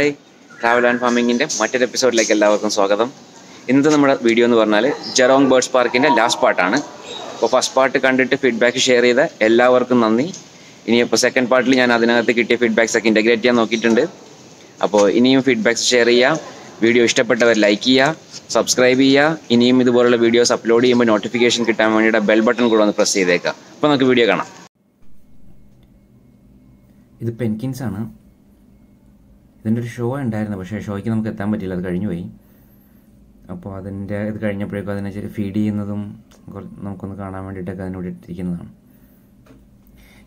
Hi travel and ഫാമിങ്ങിന്റെ മറ്റൊരു എപ്പിസോഡിലേക്ക് എല്ലാവർക്കും സ്വാഗതം. ഇന്ന് നമ്മുടെ വീഡിയോ എന്ന് പറഞ്ഞാൽ ജെറോങ് ബേർഡ്സ് പാർക്കിന്റെ ലാസ്റ്റ് പാർട്ടാണ് അപ്പോൾ ഫസ്റ്റ് പാർട്ട് കണ്ടിട്ട് ഫീഡ്ബാക്ക് ഷെയർ ചെയ്ത എല്ലാവർക്കും നന്ദി. ഇനിയിപ്പോൾ സെക്കൻഡ് പാർട്ടിൽ ഞാൻ അതിനകത്ത് കിട്ടിയ ഫീഡ്ബാക്സ് ഒക്കെ ഇന്റഗ്രേറ്റ് ചെയ്യാൻ നോക്കിയിട്ടുണ്ട്. അപ്പോൾ ഇനിയും ഫീഡ്ബാക്സ് ഷെയർ ചെയ്യുക. വീഡിയോ ഇഷ്ടപ്പെട്ടവർ ലൈക്ക് ചെയ്യുക സബ്സ്ക്രൈബ് ചെയ്യുക. ഇനിയും ഇതുപോലുള്ള വീഡിയോസ് അപ്ലോഡ് ചെയ്യുമ്പോൾ നോട്ടിഫിക്കേഷൻ കിട്ടാൻ വേണ്ടിയിട്ട് ബെൽ ബട്ടൺ കൂടെ ഒന്ന് പ്രസ് ചെയ്തേക്കുക. അപ്പോൾ നമുക്ക് വീഡിയോ കാണാം. ഇത് പെൻകിൻസ് ആണ്. ഇതിന്റെ ഒരു ഷോ ഉണ്ടായിരുന്നു. പക്ഷേ ഷോയ്ക്ക് നമുക്ക് എത്താൻ പറ്റില്ല അത് കഴിഞ്ഞു പോയി. അപ്പോൾ അതിന്റെ ഇത് കഴിഞ്ഞപ്പോഴേക്കും അതിനെ ഫീഡ് ചെയ്യുന്നതും നമുക്കൊന്ന് കാണാൻ വേണ്ടിയിട്ടൊക്കെ അതിനോട് ഇട്ടിരിക്കുന്നതാണ്.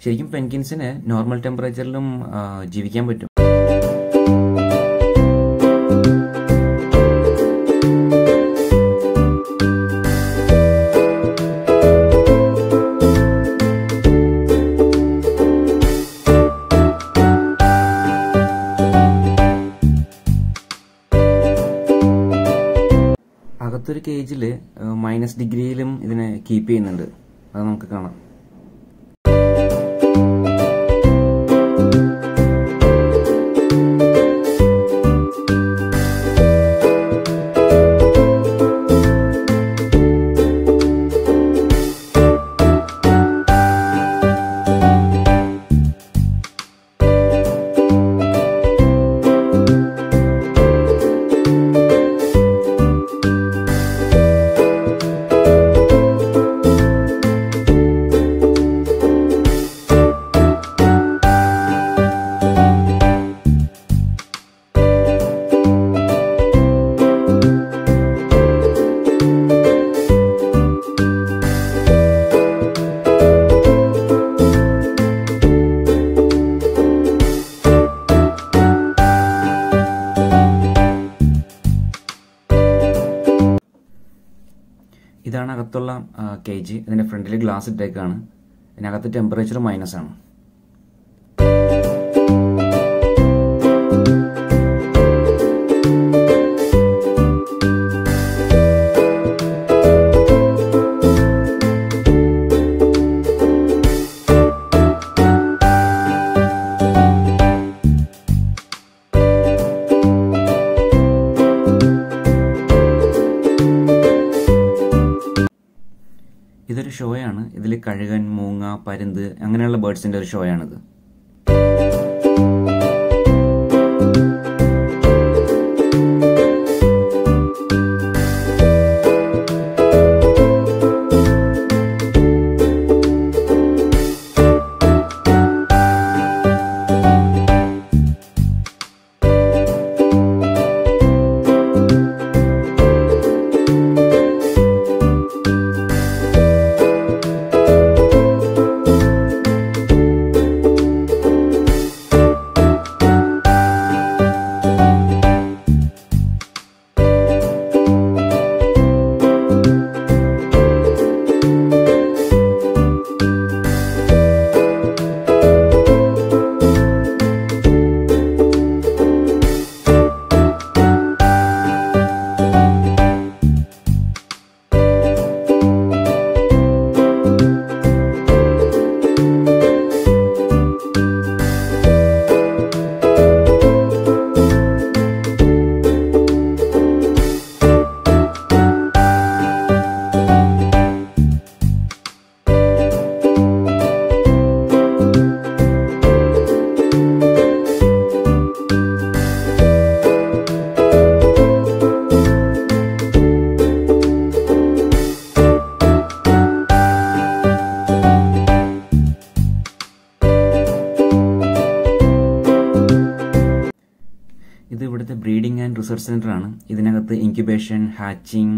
ശരിക്കും പെൻകിൻസിന് നോർമൽ ടെമ്പറേച്ചറിലും ജീവിക്കാൻ പറ്റും. അകത്തൊരു കേജിൽ മൈനസ് ഡിഗ്രിയിലും ഇതിനെ കീപ്പ് ചെയ്യുന്നുണ്ട്. അത് നമുക്ക് കാണാം. ഇതാണ് കെ കേജ് ഇതിന്റെ ഫ്രണ്ടിൽ ഗ്ലാസ് ഇട്ടേക്കാണ്. ഇതിനകത്ത് ടെമ്പറേച്ചർ മൈനസ് ആണ്. കഴുകൻ മൂങ്ങ പരുന്ത് അങ്ങനെയുള്ള ബേർഡ്സിന്റെ ഒരു ഷോയാണിത്. ആണ് ഇതിനകത്ത് ഇൻക്യുബേഷൻ ഹാച്ചിങ്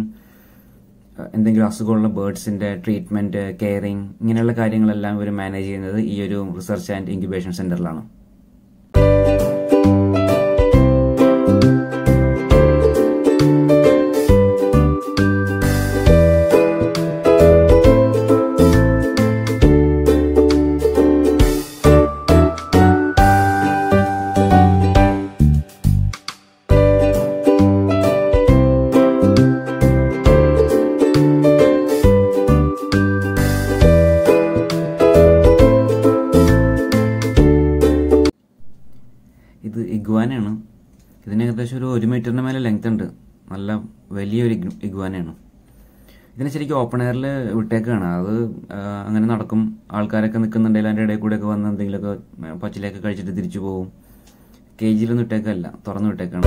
എന്തെങ്കിലും അസുഖമുള്ള ബേഡ്സിന്റെ ട്രീറ്റ്മെന്റ് കെയറിങ് ഇങ്ങനെയുള്ള കാര്യങ്ങളെല്ലാം ഇവർ മാനേജ് ചെയ്യുന്നത് ഈ ഒരു റിസർച്ച് ആൻഡ് ഇൻക്യുബേഷൻ സെന്ററിലാണ്. ഇത് ഇഗ്വാനയാണ്. ഇതിന് ഏകദേശം ഒരു ഒരു മീറ്ററിന് മേലെ ലെങ്ത് ഉണ്ട്. നല്ല വലിയൊരു ഇഗ്- ഇഗ്വാനയാണ്. ഇതിനെ ശരിക്കും ഓപ്പൺ എയറിൽ വിട്ടേക്കാണ്. അത് അങ്ങനെ നടക്കും. ആൾക്കാരൊക്കെ നിൽക്കുന്നുണ്ടെങ്കിൽ അതിന്റെ ഇടയിൽ കൂടെയൊക്കെ വന്ന് എന്തെങ്കിലുമൊക്കെ പച്ചിലൊക്കെ കഴിച്ചിട്ട് തിരിച്ചു പോകും കേജിലൊന്നും ഇട്ടേക്കല്ല. തുറന്നു വിട്ടേക്കാണ്.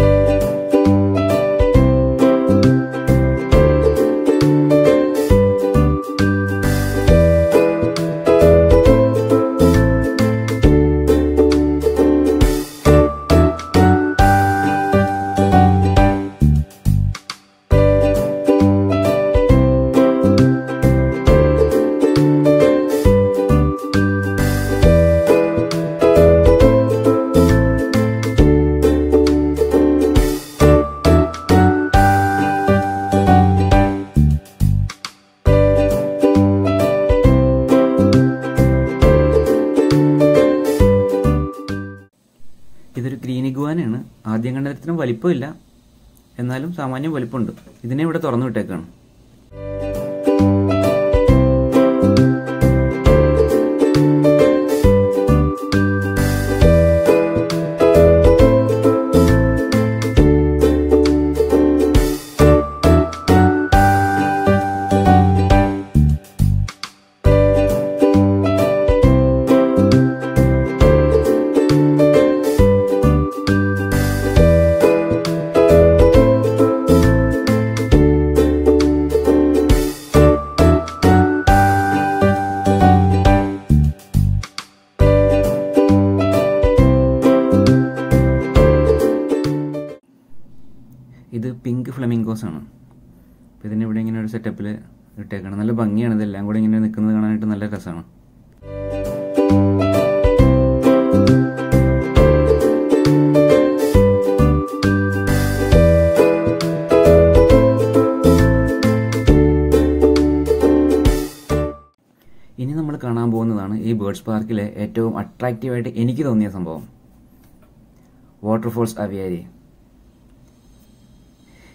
വലിപ്പമില്ല. എന്നാലും സാമാന്യം വലിപ്പമുണ്ട്. ഇതിനെ ഇവിടെ തുറന്നു വിട്ടേക്കാണ്. ആണ് അപ്പോൾ ഇതിനെ ഇവിടെ ഇങ്ങനെ ഒരു സെറ്റപ്പിൽ ഇട്ടേക്കാണ്. നല്ല ഭംഗിയാണ് ഇതെല്ലാം കൂടെ ഇങ്ങനെ നിൽക്കുന്നത് കാണാനായിട്ട് നല്ല രസമാണ് ഇനി നമ്മൾ കാണാൻ പോകുന്നതാണ് ഈ ബേർഡ്സ് പാർക്കിലെ ഏറ്റവും അട്രാക്റ്റീവായിട്ട് എനിക്ക് തോന്നിയ സംഭവം. Waterfalls aviary.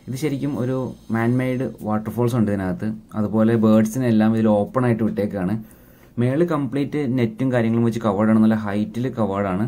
ഇത് ശരിക്കും ഒരു മാൻമെയ്ഡ് വാട്ടർഫോൾസ് ഉണ്ട് ഇതിനകത്ത്. അതുപോലെ ബേർഡ്സിനെല്ലാം ഇതിൽ ഓപ്പൺ ആയിട്ട് വിട്ടേക്കാണ് മേൾ കംപ്ലീറ്റ് നെറ്റും കാര്യങ്ങളും വെച്ച് കവേർഡാണ് നല്ല ഹൈറ്റിൽ കവേർഡാണ്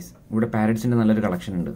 പാരറ്റ് ഇവിടെ പാരറ്റ്സിന്റെ നല്ലൊരു കളക്ഷൻ ഉണ്ട്.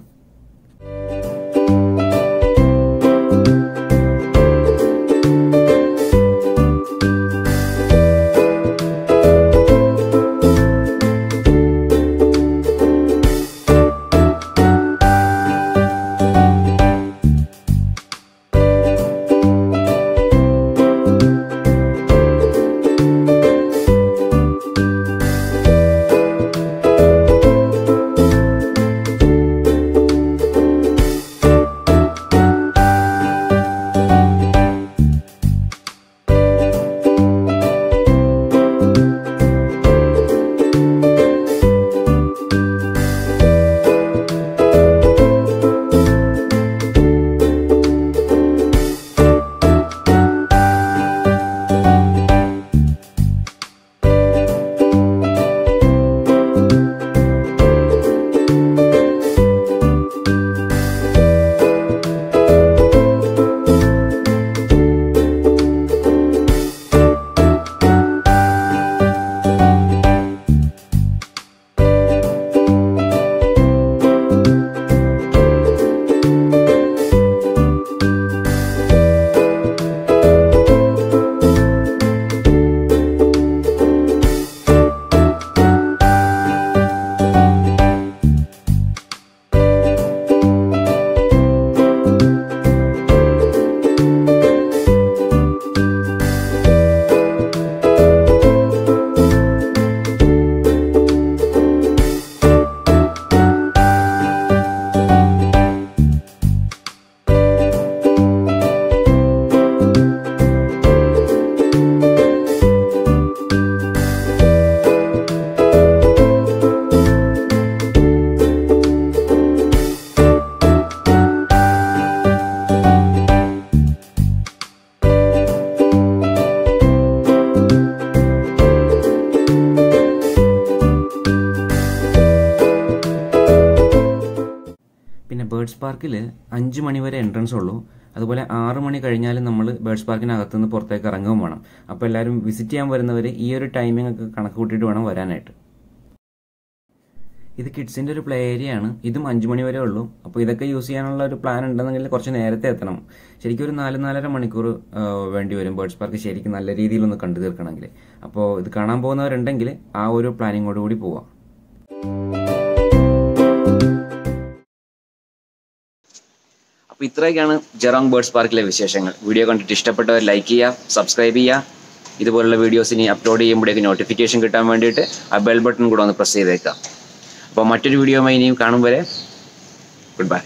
പാർക്കിൽ അഞ്ച് മണി വരെ എൻട്രൻസ് ഉള്ളൂ. അതുപോലെ ആറ് മണി കഴിഞ്ഞാൽ നമ്മൾ ബേഡ്സ് പാർക്കിനകത്ത് നിന്ന് പുറത്തേക്ക് ഇറങ്ങുകയും വേണം. അപ്പോൾ എല്ലാവരും വിസിറ്റ് ചെയ്യാൻ വരുന്നവർ ഈ ഒരു ടൈമിംഗ് ഒക്കെ കണക്ക് കൂട്ടിയിട്ട് വേണം വരാനായിട്ട്. ഇത് കിഡ്സിന്റെ ഒരു പ്ലേ ഏരിയ ആണ്. ഇതും അഞ്ച് മണി വരെ ഉള്ളൂ. അപ്പോൾ ഇതൊക്കെ യൂസ് ചെയ്യാനുള്ള ഒരു പ്ലാൻ ഉണ്ടെന്നെങ്കിൽ കുറച്ച് നേരത്തെ എത്തണം. ശരിക്കും ഒരു നാല് നാലര മണിക്കൂർ വേണ്ടി വരും ബേഡ്സ് പാർക്ക് ശരിക്കും നല്ല രീതിയിലൊന്ന് കണ്ടു തീർക്കണമെങ്കിൽ അപ്പോൾ ഇത് കാണാൻ പോകുന്നവരുണ്ടെങ്കിൽ ആ ഒരു പ്ലാനിങ്ങോടുകൂടി പോവാം. അപ്പോൾ ഇത്രയൊക്കെയാണ് ജെറോങ് ബേർഡ്സ് പാർക്കിലെ വിശേഷങ്ങൾ. വീഡിയോ കണ്ടിട്ട് ഇഷ്ടപ്പെട്ടവർ ലൈക്ക് ചെയ്യുക സബ്സ്ക്രൈബ് ചെയ്യുക. ഇതുപോലുള്ള വീഡിയോസ് ഇനി അപ്ലോഡ് ചെയ്യുമ്പോഴേക്ക് നോട്ടിഫിക്കേഷൻ കിട്ടാൻ വേണ്ടിയിട്ട് ആ ബെൽ ബട്ടൺ കൂടെ ഒന്ന് പ്രസ് ചെയ്തേക്കാം അപ്പോൾ മറ്റൊരു വീഡിയോയുമായി ഇനിയും കാണും വരെ ഗുഡ് ബൈ